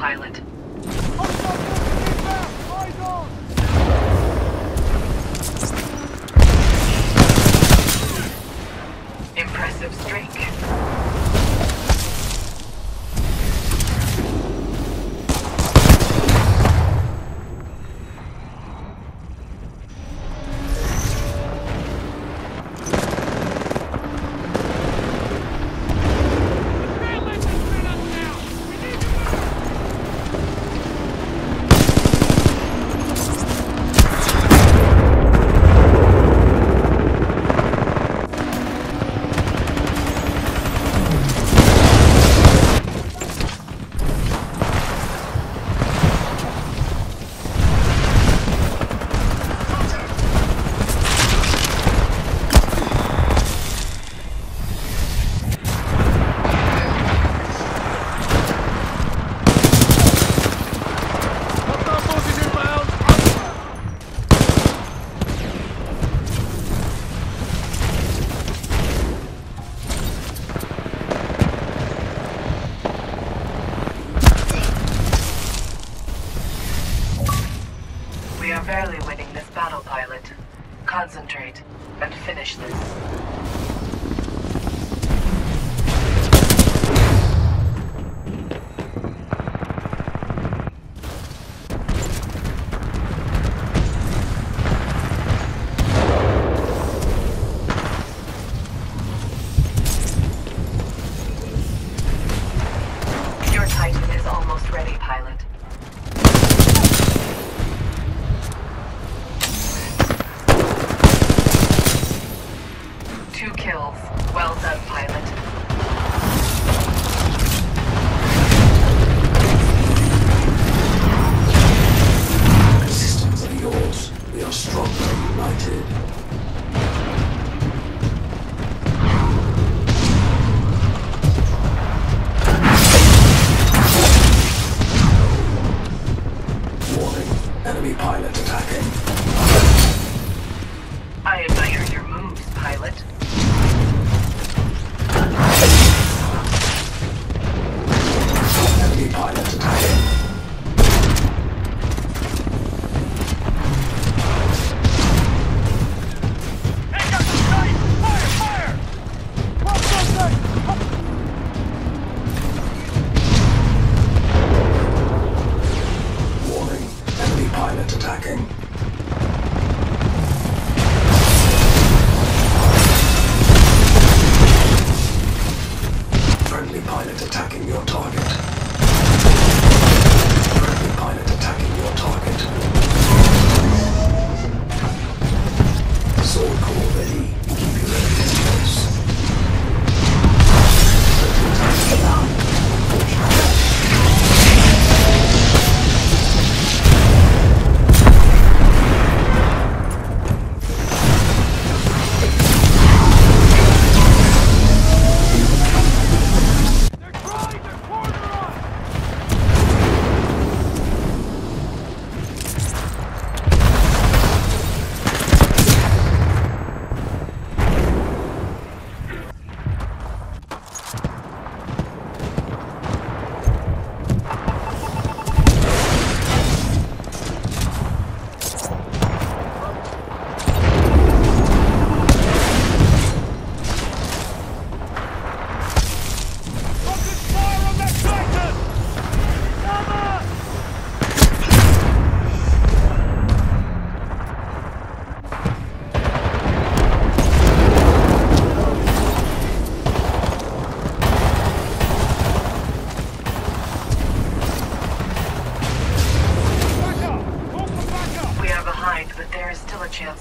pilot. Concentrate and finish this. Your Titan is almost ready, pilot. miles outside. attacking.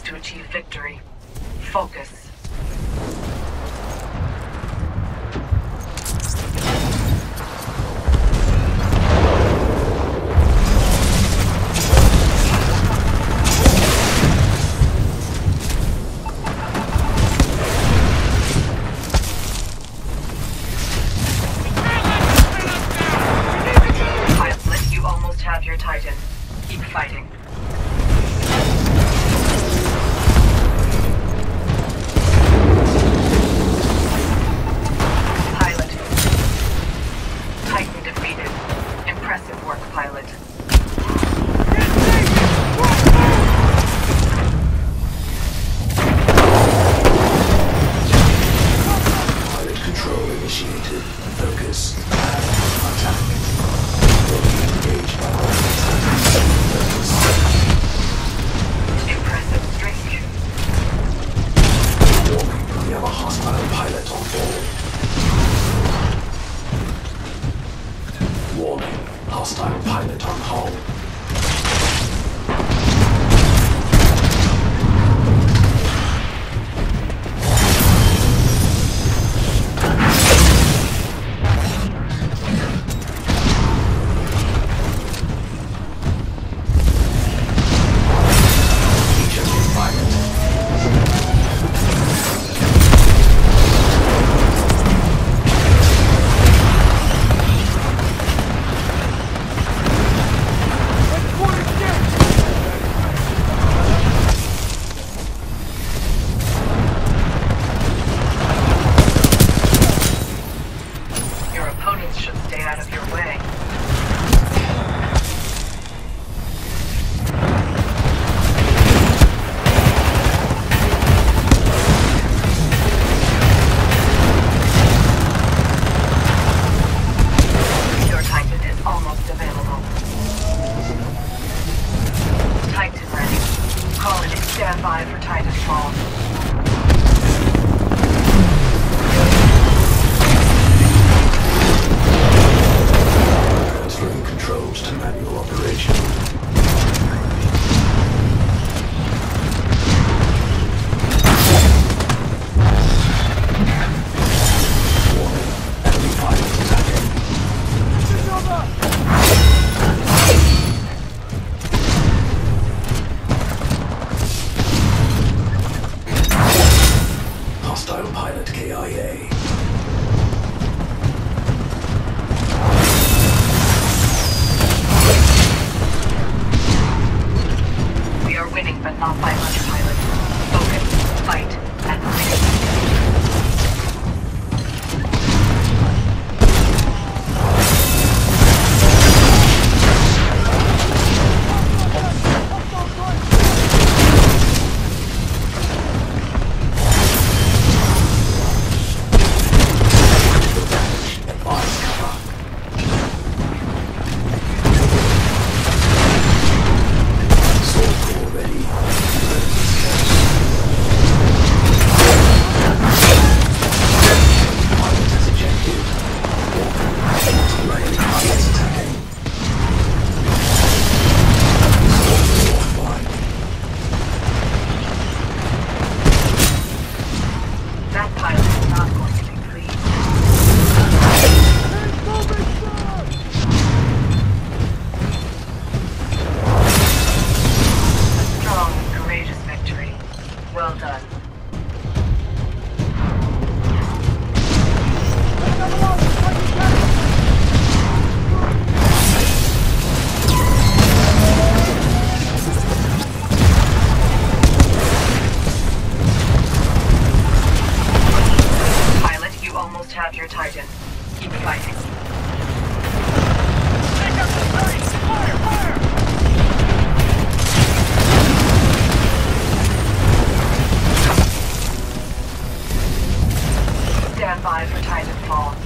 to achieve victory. Focus. Autopilot KIA. 5 for Titanfall.